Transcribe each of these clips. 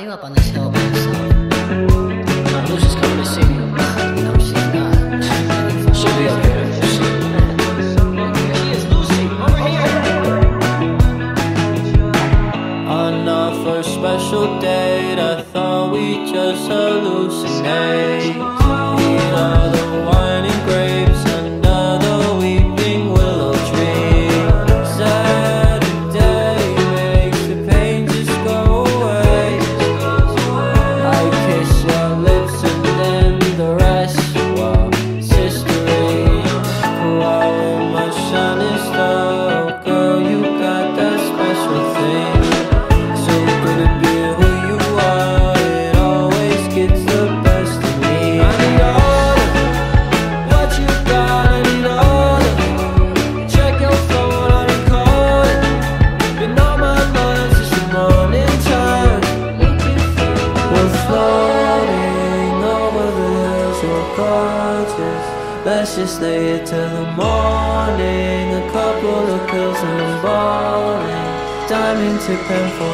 いわこの人。sit there for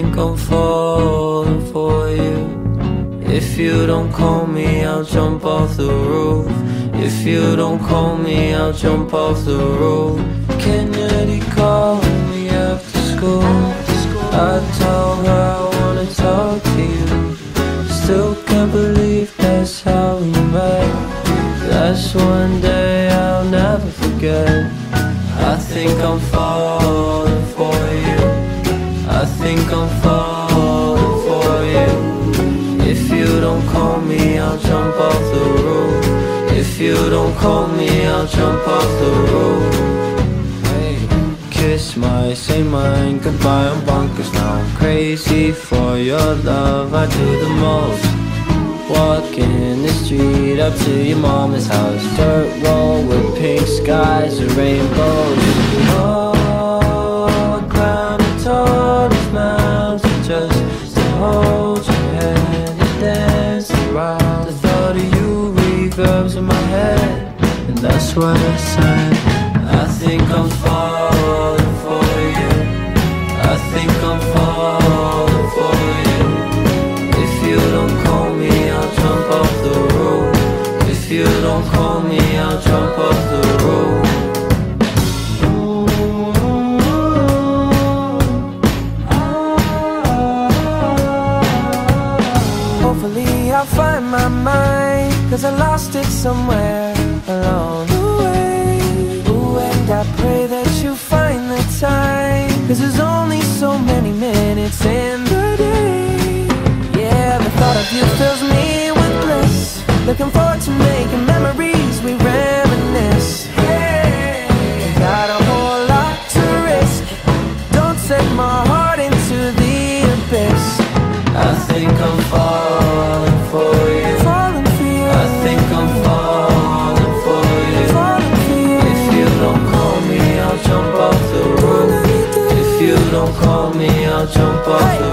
think I'm falling for you. If you don't call me, I'll jump off the roof. If you don't call me, I'll jump off the roof. Kennedy called me after school. I told her I wanna talk to you. Still can't believe that's how we met. That's one day I'll never forget. I think I'm falling. If you don't call me, I'll jump off the roof. Kiss my, say my goodbye, I'm bonkers now I'm crazy for your love, I do the most Walking the street up to your mama's house Dirt road with pink skies and rainbows oh. What I said. I think I'm falling for you. I think I'm falling for you. If you don't call me, I'll jump off the roof. If you don't call me, I'll jump off the roof. Hopefully I'll find my mind Cause I lost it somewhere alone jump off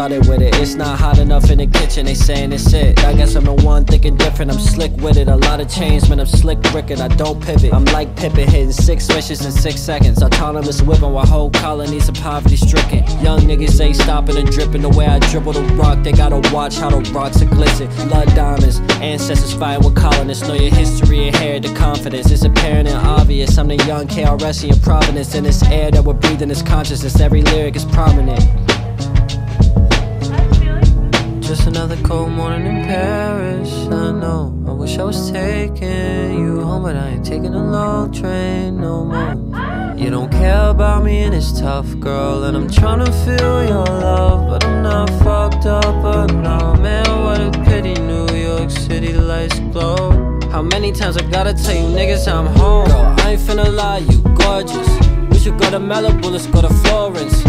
started with it. It's not hot enough in the kitchen, they saying it's it. I guess I'm the one thinking different, I'm slick with it. A lot of change, man, I'm slick bricking, I don't pivot. I'm like Pippen, hitting six wishes in six seconds. Autonomous whipping while whole colonies are poverty stricken. Young niggas ain't stopping and dripping the way I dribble the rock. They gotta watch how the rocks are glisten. Blood diamonds, ancestors fighting with colonists. Know your history, inherit the confidence. It's apparent and obvious. I'm the young KRS in Providence. In this air that we're breathing is consciousness. Every lyric is prominent. Just another cold morning in Paris. I know. I wish I was taking you home, but I ain't taking a long train no more. You don't care about me and it's tough, girl. And I'm trying to feel your love, but I'm not fucked up enough. Man, what a pity New York City lights glow. How many times I gotta tell you niggas I'm home? Girl, I ain't finna lie, you gorgeous. We should go to Malibu, let's go to Florence.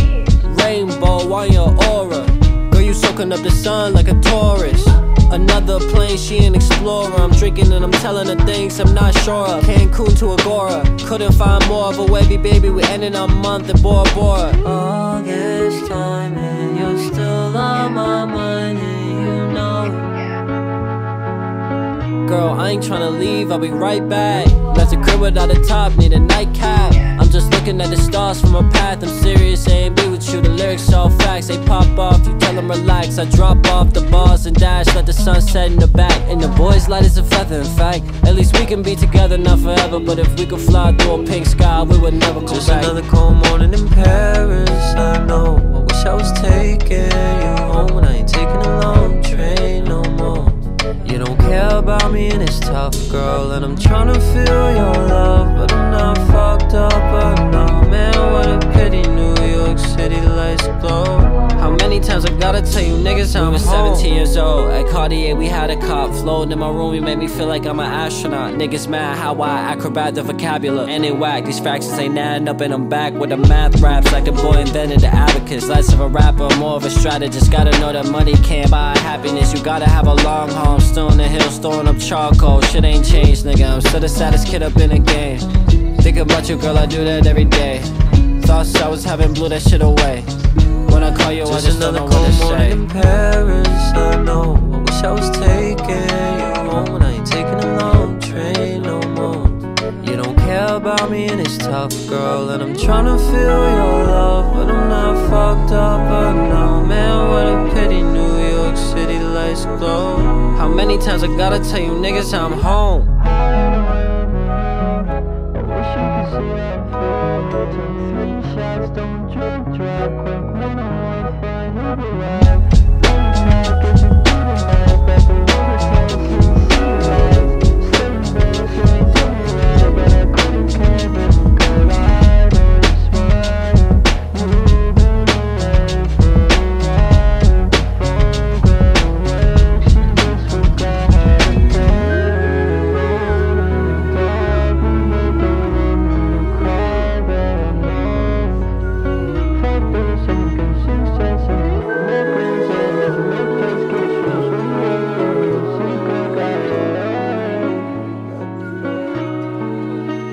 Rainbow on your aura. You soaking up the sun like a tourist. Another plane, she an explorer. I'm drinking and I'm telling her things I'm not sure of. Cancun to Agora. Couldn't find more of a wavy baby. We ending our month in Bora Bora. All this time and you're still on my mind, and you know. Girl, I ain't tryna leave, I'll be right back. Left the crib without a top, need a nightcap. Just looking at the stars from a path. I'm serious, I ain't be with you. The lyrics all facts, they pop off. You tell them relax. I drop off the bars and dash, let the sun set in the back. And the boys light as a feather, in fact. At least we can be together, not forever. But if we could fly through a pink sky, we would never go Just back. another cold morning in Paris. I know. I wish I was taking you home, and I ain't taking a long train. You don't care about me, and it's tough, girl. And I'm trying to feel your love, but I'm not fucked up enough. What a pity New York City lights glow. How many times I gotta tell you niggas I'm we was 17 years old? At Cartier we had a cop floating in my room. You made me feel like I'm an astronaut. Niggas mad how I acrobat the vocabulary. And it whack, these fractions ain't adding up And I'm back with the math raps Like the boy invented the abacus. Less of a rapper, more of a strategist. Gotta know that money can't buy happiness. You gotta have a long haul. I'm still in the hills throwing up charcoal. Shit ain't changed nigga. I'm still the saddest kid up in the game. Think about you girl I do that every day Thoughts I was having blew that shit away when I call you, I Just just don't another know what to cold morning say. in Paris. I know. I wish I was taking you home, and I ain't taking a long train no more. You don't care about me, and it's tough, girl. And I'm trying to feel your love, but I'm not fucked up enough. Man, what a pity New York City lights glow. How many times I gotta tell you niggas I'm home?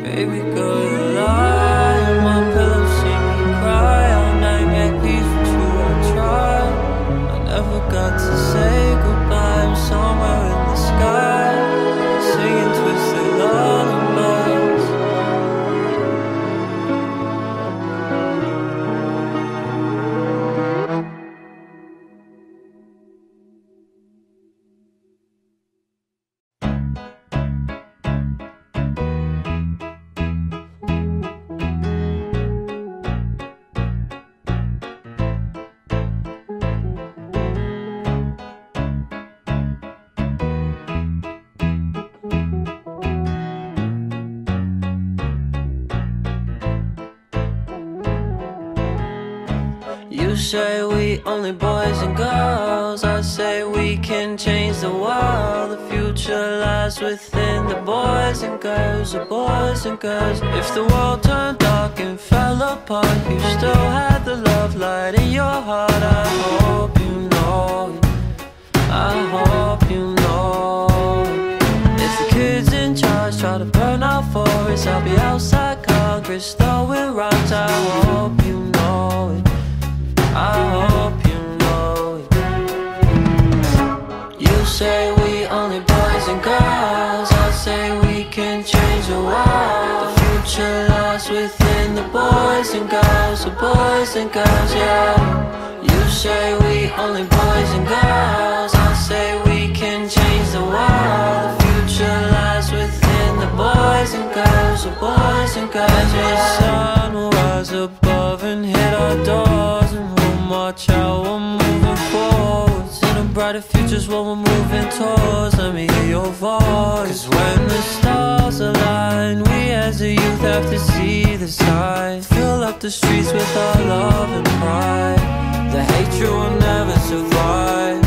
Baby girl only boys and girls. I say we can change the world. The future lies within the boys and girls, the boys and girls. If the world turned dark and fell apart, you still had the love light in your heart. I hope you know. I hope you know. If the kids in charge try to burn our forests, I'll be outside Congress throwing rocks. I hope say we only boys and girls. I say we can change the world. The future lies within the boys and girls, the boys and girls, yeah. You say we only boys and girls. I say we can change the world. The future lies within the boys and girls, the boys and girls, yeah. The sun will rise above and hit our doors, and we'll march out. We're moving forwards in a brighter future's what we're moving towards. Let me hear your voice. Cause when the stars align, we as a youth have to see the sign. Fill up the streets with our love and pride. The hatred will never survive.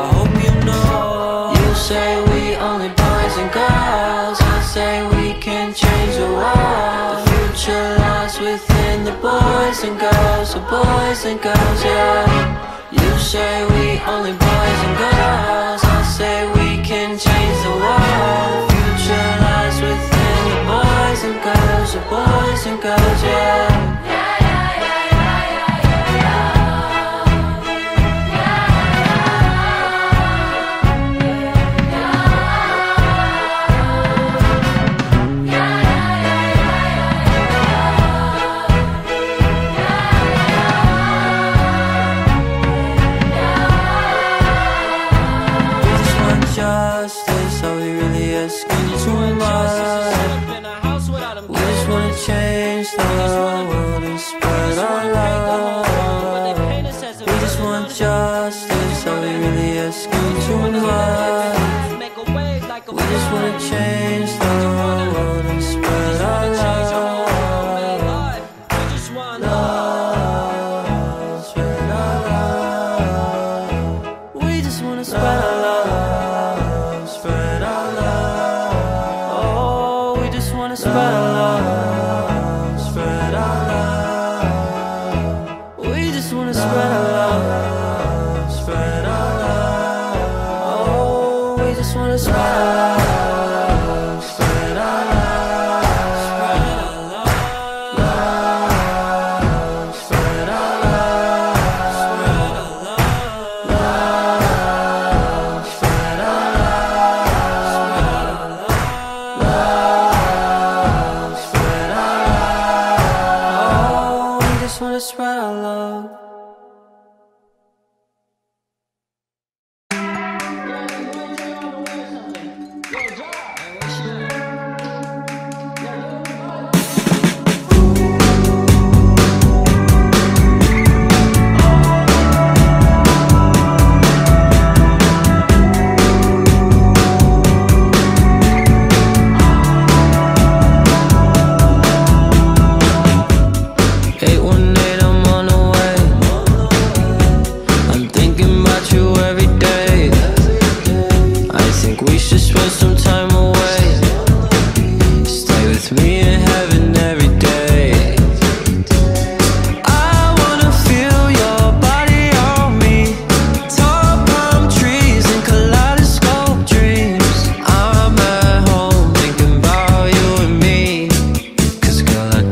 I hope you know. You say we only boys and girls. I say we can change the world. The future lies within the boys and girls, the boys and girls, yeah. You say we only boys and girls. I say we can change the world. Future lies within the boys and girls, the boys and girls, yeah. Wanna change the just wanna spread our love.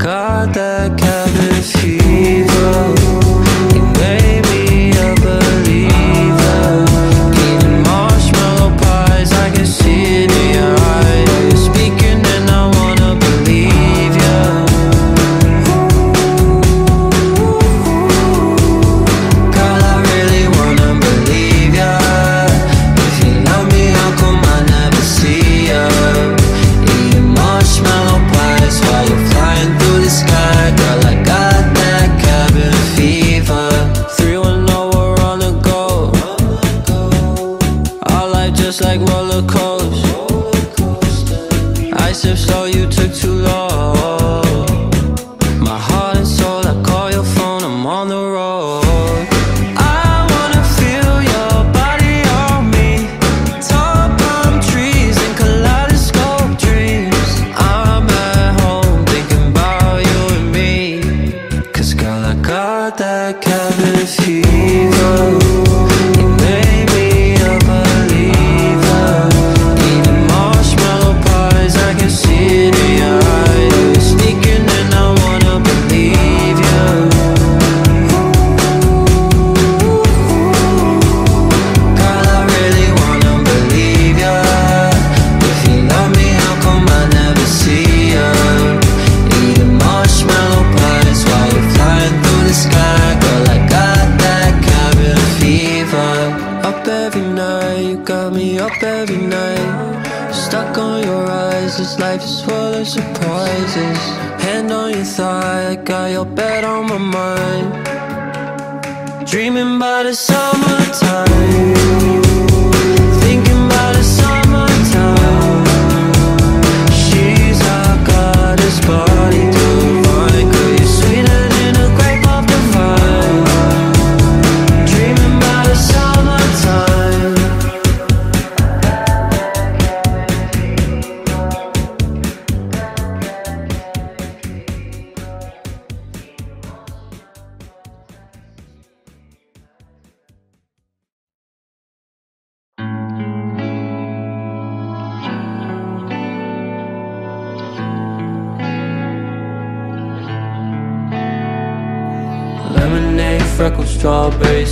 Got that cabin fever.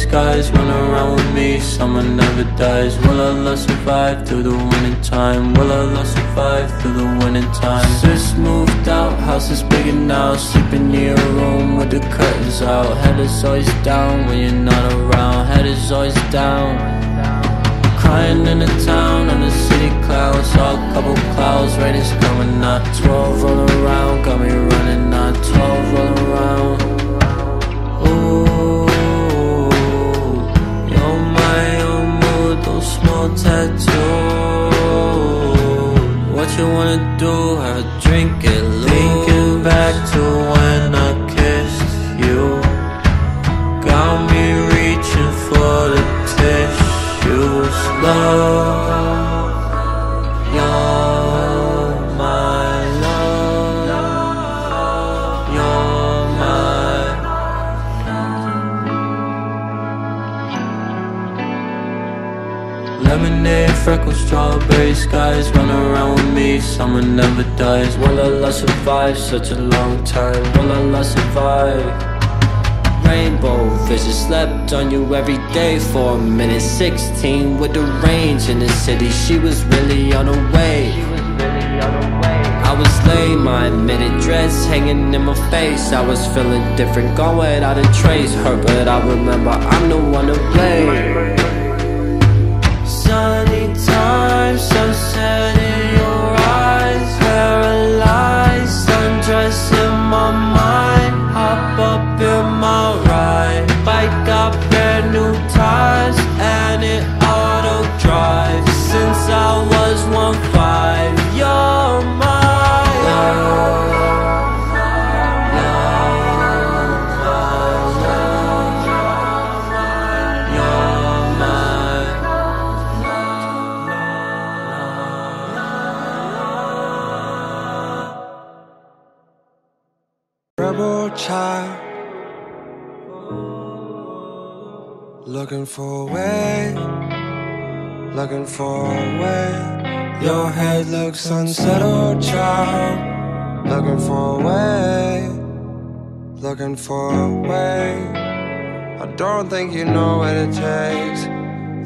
Skies Run around with me, summer never dies. Will our love survive through the winter time? Will our love survive through the winter time? Sis moved out, house is bigger now. Sleeping in your room with the curtains out. Head is always down when you're not around. Head is always down. Crying in the town on the city clouds. Saw a couple clouds, rain is coming. Now 12 rolling around, got me running. Now 12 rolling around on you every day for a minute. 16 with the range in the city. She was really on her way. I was late, my admitted. Dress hanging in my face. I was feeling different, gone without a trace. Hurt, but I remember I'm the one to blame. Sunny time, so in for a way. Looking for a way. Your head looks unsettled child. Looking for a way. Looking for a way. I don't think you know what it takes.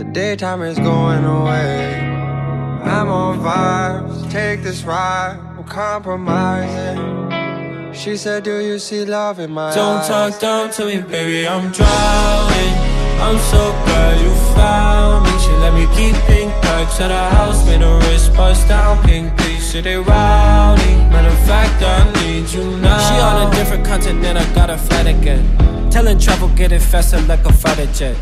The daytime is going away. I'm on vibes. Take this ride. We'll compromise it. She said, Do you see love in my Don't eyes? talk down to me, baby, I'm drowning. I'm so found me She let me keep pink bags at her house Made her wrist bust down, pink piece, so they rowdy Matter of fact, I need you now She on a different continent, I got a flight again. Telling travel, get it faster like a fighter jet.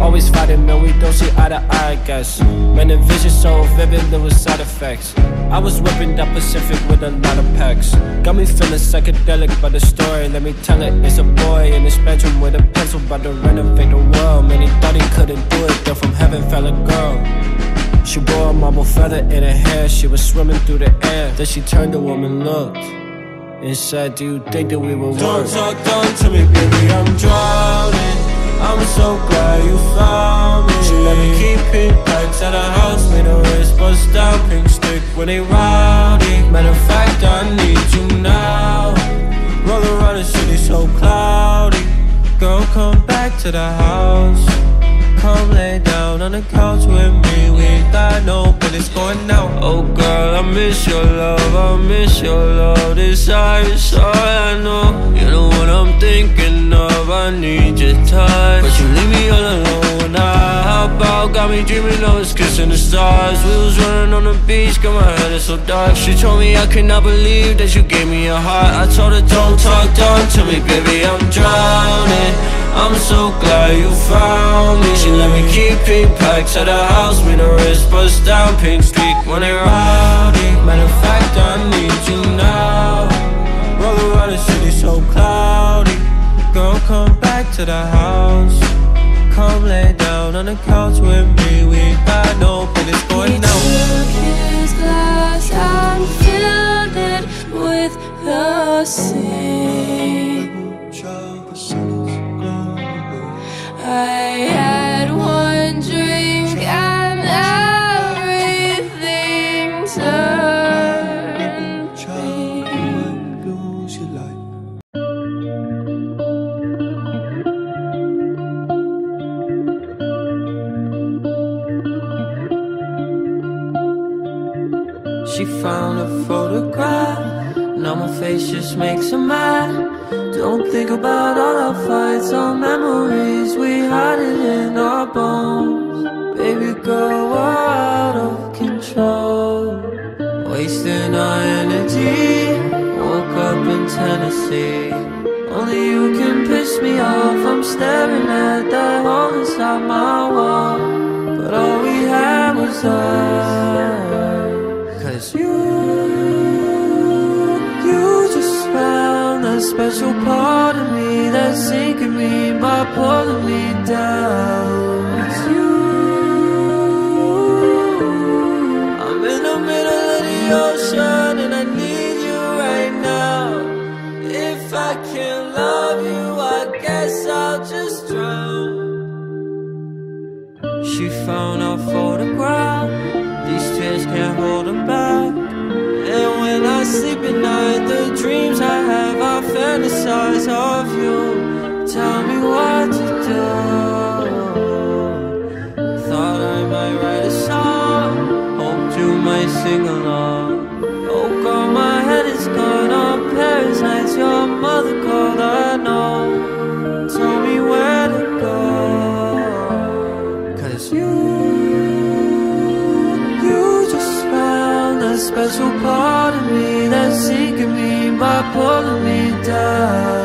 Always fighting, man, we don't see eye to eye, I guess. Man, the vision so vivid, there was side effects. I was whipping that Pacific with a lot of packs. Got me feeling psychedelic by the story, let me tell it. It's a boy in his bedroom with a pencil, about to renovate the world. Man, he thought he couldn't do it, then from heaven fell a girl. She wore a marble feather in her hair, she was swimming through the air. Then she turned to woman, looked, and said, Do you think that we were Don't work? talk down to me, baby, I'm down, pink stick when they rowdy. Matter of fact, I need you now. Roll around the city so cloudy. Girl, come back to the house. Come lay down on the couch with me. We ain't got no business going out. Oh girl, I miss your love, I miss your love. Desire is all I know. You know what I'm thinking of, I need your touch. But you leave me all alone, I about Got me dreaming of us kissing the stars? We was running on the beach, got my head is so dark. She told me I could not believe that you gave me a heart. I told her don't talk down to me, baby, I'm drowning. I'm so glad you found me. She let me keep pink packs at the house Me the wrist bust down, pink streak when it rowdy Matter of fact, I need you now. Roll around the to the house. Come lay down on the couch with me. We got no business going out. took his glass and filled it with the sea. Face just makes her mad. Don't think about all our fights, all memories. We had it in our bones. Baby girl, out of control. Wasting our energy. Woke up in Tennessee. Only you can piss me off. I'm staring at that hole inside my wall. But all we had was us. Special part of me that's sinking me by pulling me down. It's you. I'm in the middle of the ocean and I need you right now. If I can't love you, I guess I'll just drown. She found our photograph. These tears can't hold them back. And when I sleep at night, the dreams I have, fantasize of you. Tell me what to do. Thought I might write a song. Hoped you might sing along. Oh God, my head is gone on parasites. Your mother called, I know. Tell me where to go. Cause you, you just found that special part of me that's seeking me by pulling me down.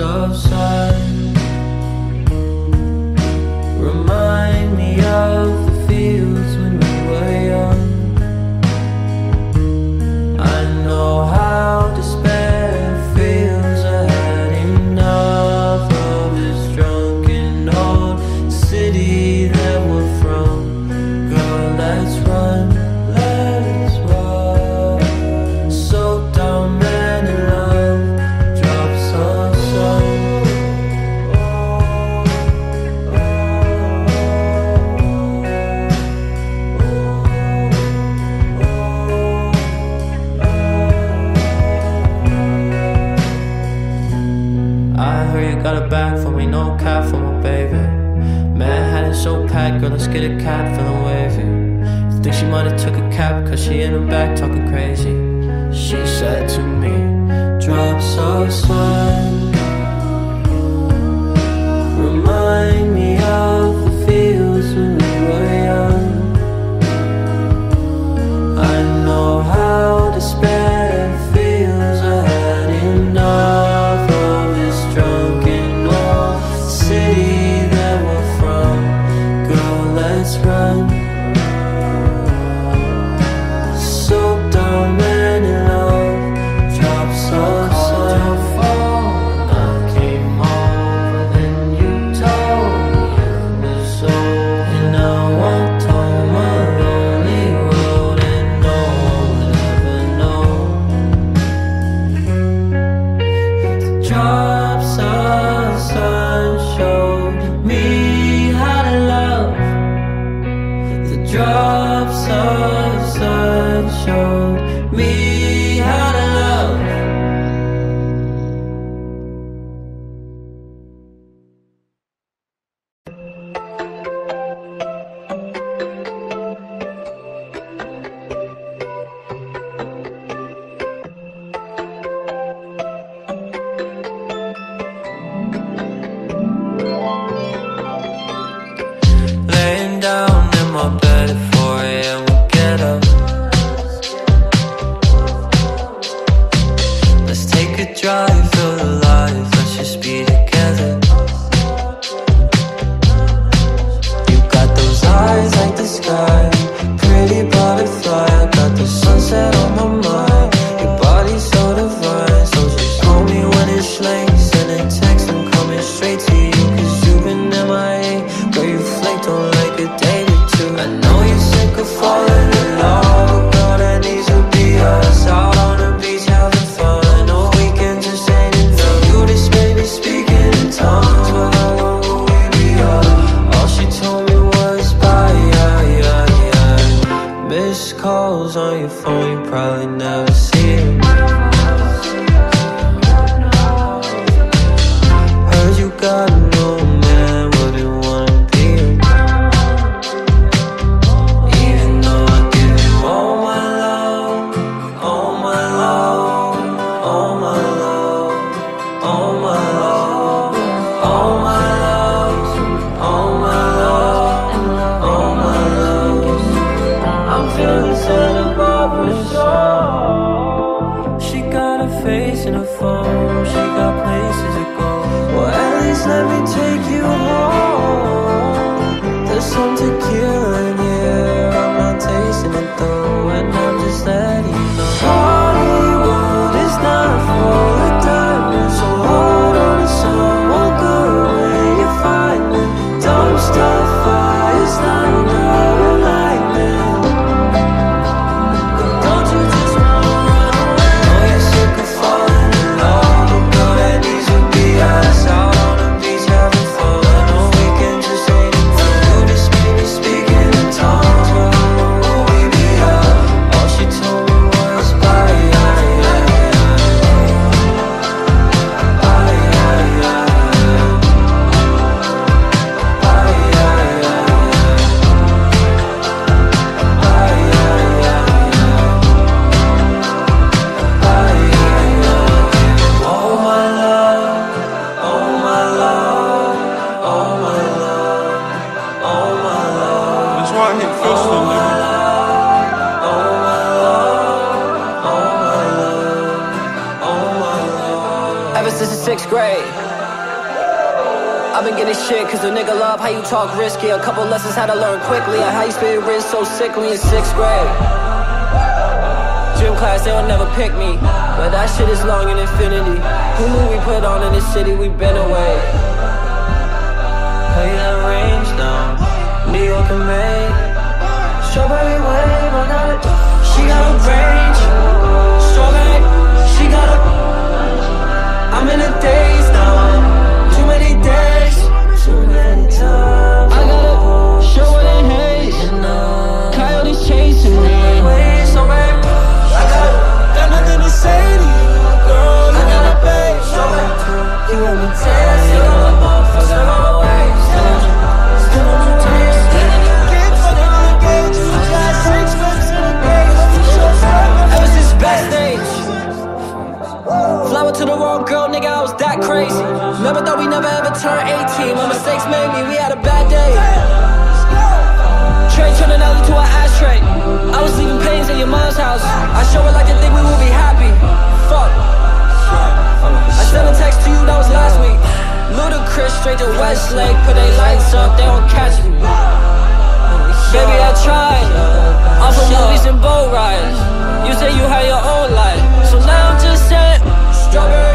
Of she in the back talking crazy. She said to since the sixth grade. I've been getting shit cause a nigga love how you talk risky. A couple lessons how to learn quickly. On how you spit wrist so sickly in sixth grade. Gym class, they don't never pick me. But that shit is long in infinity. Who knew we put on in this city? we been away. Pay that range now, New York and May. Strawberry wave, I got it. She got a range. Strawberry, she got a. I'm in a daze now. Too many days, too many times. I gotta show it in haze. Coyotes chasing me. So I got, nothing to say to you, girl. You got a babe. You want me to motherfucker. To the wrong girl, nigga, I was that crazy. Never thought we never ever turn 18. My mistakes made me, we had a bad day. Trey turned an to an ashtray. I was leaving pains at your mom's house. I show her like to think we will be happy. Fuck. I sent a text to you, that was last week. Ludacris straight to Westlake, put they lights up, they don't catch me. Baby, I tried. I'm from movies and boat rides. You say you had your own life. 적을